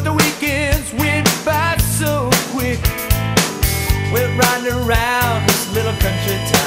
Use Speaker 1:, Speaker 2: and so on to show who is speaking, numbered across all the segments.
Speaker 1: But the weekends went by so quick. Went riding around this little country town.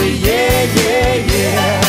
Speaker 1: Say yeah, yeah, yeah.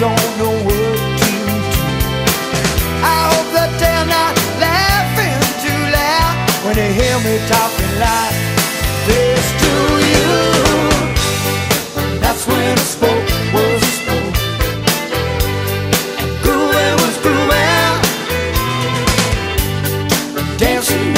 Speaker 1: don't know what to do. I hope that they're not laughing too loud when they hear me talking like this to you. That's when I spoke was spoke. Grooving was grooving. Dancing.